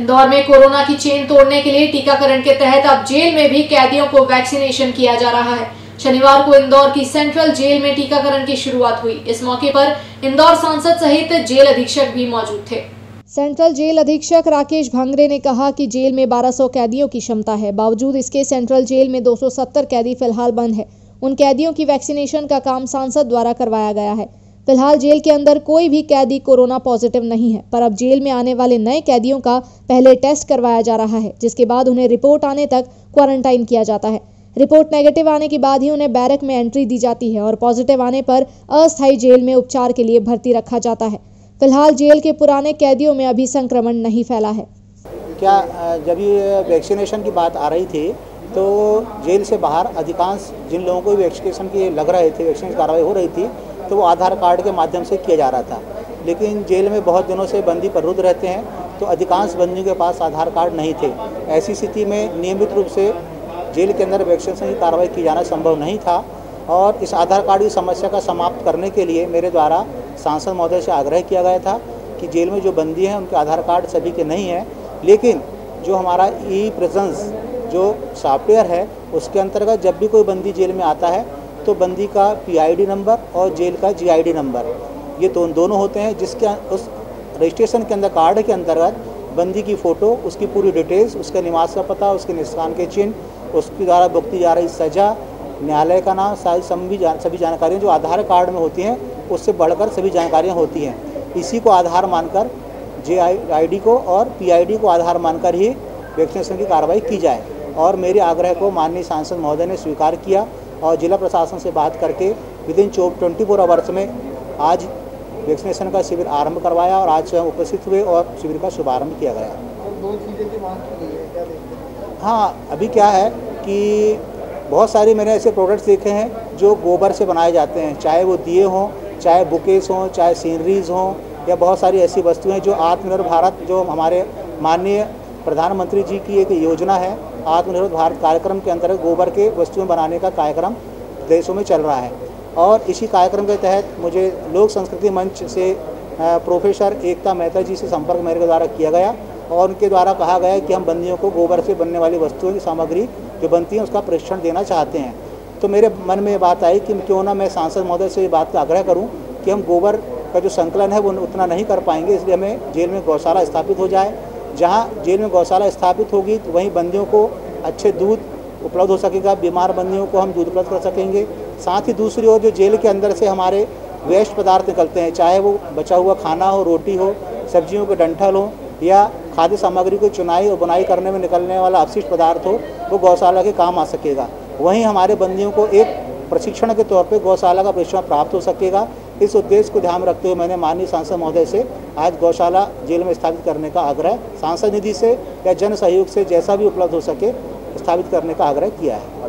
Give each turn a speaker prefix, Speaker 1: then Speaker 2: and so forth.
Speaker 1: इंदौर में कोरोना की चेन तोड़ने के लिए टीकाकरण के तहत अब जेल में भी कैदियों को वैक्सीनेशन किया जा रहा है। शनिवार को इंदौर की सेंट्रल जेल में टीकाकरण की शुरुआत हुई। इस मौके पर इंदौर सांसद सहित जेल अधीक्षक भी मौजूद थे।
Speaker 2: सेंट्रल जेल अधीक्षक राकेश भांगरे ने कहा कि जेल में 1200 कैदियों की क्षमता है। बावजूद इसके सेंट्रल जेल में 270 कैदी फ़िलहाल बंद है। उन कैदियों की वैक्सीनेशन का काम सांसद द्वारा करवाया गया है। फ़िलहाल जेल के अंदर कोई भी कैदी कोरोना पॉजिटिव नहीं है, पर अब जेल में आने वाले नए कैदियों का पहले टेस्ट करवाया जा रहा है, जिसके बाद उन्हें रिपोर्ट आने तक क्वारंटाइन किया जाता है। रिपोर्ट नेगेटिव आने के बाद ही उन्हें बैरक में एंट्री दी जाती है और पॉजिटिव आने पर अस्थायी जेल में उपचार के लिए भर्ती रखा जाता है। फ़िलहाल जेल के पुराने कैदियों में अभी संक्रमण नहीं फैला है।
Speaker 3: क्या जब ये वैक्सीनेशन की बात आ रही थी तो जेल से बाहर अधिकांश जिन लोगों को वैक्सीनेशन की लग रहे थे वैक्सीन कार्रवाई हो रही थी तो वो आधार कार्ड के माध्यम से किया जा रहा था। लेकिन जेल में बहुत दिनों से बंदी प्ररुद्ध रहते हैं तो अधिकांश बंदियों के पास आधार कार्ड नहीं थे। ऐसी स्थिति में नियमित रूप से जेल के अंदर वैक्सीनेशन की कार्रवाई की जाना संभव नहीं था और इस आधार कार्ड की समस्या का समाप्त करने के लिए मेरे द्वारा सांसद महोदय से आग्रह किया गया था कि जेल में जो बंदी हैं, उनके आधार कार्ड सभी के नहीं हैं। लेकिन जो हमारा ई प्रेजेंस जो सॉफ्टवेयर है, उसके अंतर्गत जब भी कोई बंदी जेल में आता है तो बंदी का पीआईडी नंबर और जेल का जीआईडी नंबर ये तो दोनों होते हैं जिसके उस रजिस्ट्रेशन के अंदर कार्ड के अंतर्गत बंदी की फ़ोटो उसकी पूरी डिटेल्स उसके निवास का पता, उसके निशान के चिन्ह, उसके द्वारा भुगती जा रही सज़ा, न्यायालय का नाम, सारी सभी जान सभी जानकारियाँ जो आधार कार्ड में होती हैं, उससे बढ़कर सभी जानकारियाँ होती हैं। इसी को आधार मानकर जे आई को और पीआईडी को आधार मानकर ही वैक्सीनेशन की कार्रवाई की जाए। और मेरे आग्रह को माननीय सांसद महोदय ने स्वीकार किया। और जिला प्रशासन से बात करके विद इन चौ ट्वेंटी फोर आवर्स में आज वैक्सीनेशन का शिविर आरंभ करवाया और आज स्वयं उपस्थित हुए और शिविर का शुभारंभ किया गया। हाँ अभी क्या है कि बहुत सारे मैंने ऐसे प्रोडक्ट्स देखे हैं जो गोबर से बनाए जाते हैं चाहे वो दिए हों चाहे बुकेस हों चाहे सीनरीज हों या बहुत सारी ऐसी वस्तुएँ जो आत्मनिर्भर भारत जो हमारे माननीय प्रधानमंत्री जी की एक योजना है आत्मनिर्भर भारत कार्यक्रम के अंतर्गत गोबर के वस्तुएँ बनाने का कार्यक्रम देशों में चल रहा है। और इसी कार्यक्रम के तहत मुझे लोक संस्कृति मंच से प्रोफेसर एकता मेहता जी से संपर्क मेरे द्वारा किया गया और उनके द्वारा कहा गया कि हम बंदियों को गोबर से बनने वाली वस्तुओं की सामग्री जो बनती है उसका प्रशिक्षण देना चाहते हैं। तो मेरे मन में बात आई कि क्यों ना मैं सांसद महोदय से ये बात का आग्रह करूँ कि हम गोबर का जो संकलन है वो उतना नहीं कर पाएँगे, इसलिए हमें जेल में गौशाला स्थापित हो जाए। जहाँ जेल में गौशाला स्थापित होगी तो वहीं बंदियों को अच्छे दूध उपलब्ध हो सकेगा, बीमार बंदियों को हम दूध उपलब्ध कर सकेंगे। साथ ही दूसरी ओर जो जेल के अंदर से हमारे वेस्ट पदार्थ निकलते हैं, चाहे वो बचा हुआ खाना हो, रोटी हो, सब्जियों के डंठल हो, या खाद्य सामग्री को चुनाई और बुनाई करने में निकलने वाला अपशिष्ट पदार्थ हो, वो गौशाला के काम आ सकेगा। वहीं हमारे बंदियों को एक प्रशिक्षण के तौर पे गौशाला का प्रशिक्षण प्राप्त हो सकेगा। इस उद्देश्य को ध्यान रखते हुए मैंने माननीय सांसद महोदय से आज गौशाला जेल में स्थापित करने का आग्रह सांसद निधि से या जन सहयोग से जैसा भी उपलब्ध हो सके स्थापित करने का आग्रह किया है।